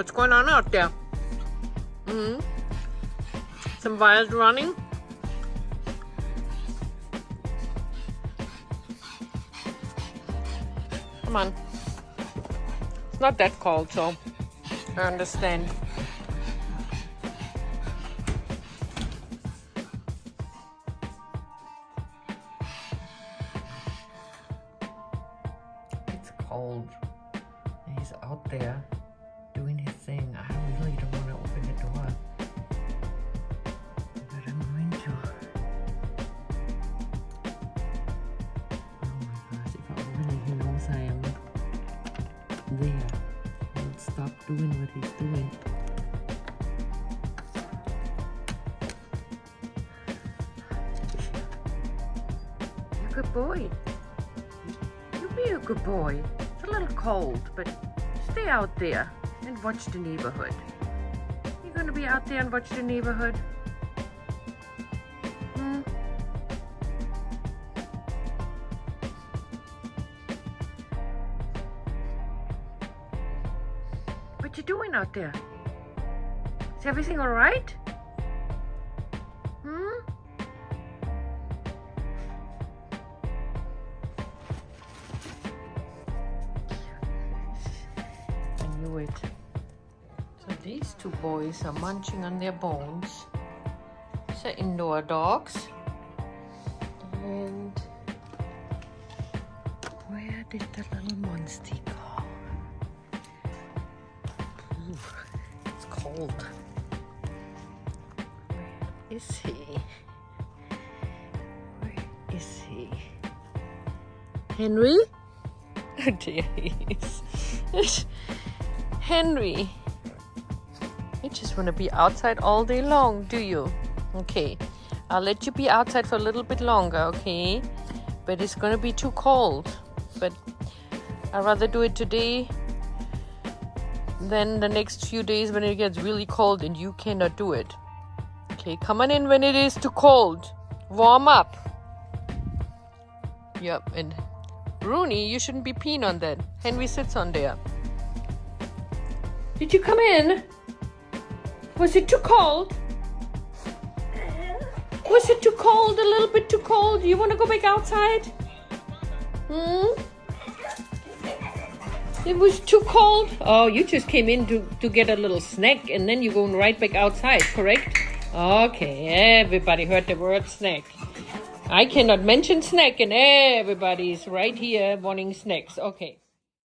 What's going on out there? Mm hmm Some wild running? Come on. It's not that cold, so I understand. It's cold. He's out there there. He'll stop doing what he's doing. You're a good boy. You be a good boy. It's a little cold, but stay out there and watch the neighborhood. You're gonna be out there and watch the neighborhood? What you doing out there? Is everything alright? Hmm? I knew it. So these two boys are munching on their bones. These are indoor dogs. And where did the little monster go? Is he? Where is he? Henry? Oh dear, he is. Henry. You just want to be outside all day long, do you? Okay. I'll let you be outside for a little bit longer, okay? But it's going to be too cold. But I'd rather do it today than the next few days when it gets really cold and you cannot do it. Okay, come on in when it is too cold. Warm up. Yep, and Rooney, you shouldn't be peeing on that. Henry sits on there. Did you come in? Was it too cold? Was it too cold? A little bit too cold? You want to go back outside? Hmm? It was too cold? Oh, you just came in to, to get a little snack and then you're going right back outside, correct? Okay, everybody heard the word snack. I cannot mention snack and everybody's right here wanting snacks. Okay.